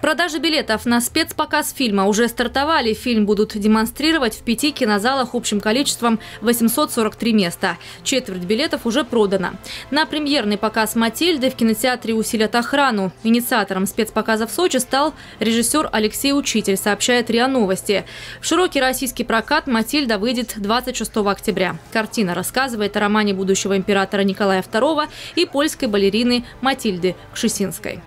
Продажи билетов на спецпоказ фильма уже стартовали. Фильм будут демонстрировать в пяти кинозалах общим количеством 843 места. Четверть билетов уже продана. На премьерный показ «Матильды» в кинотеатре усилят охрану. Инициатором спецпоказа в Сочи стал режиссер Алексей Учитель, сообщает РИА Новости. В широкий российский прокат «Матильда» выйдет 26 октября. Картина рассказывает о романе будущего императора Николая II и польской балерины Матильды Кшесинской.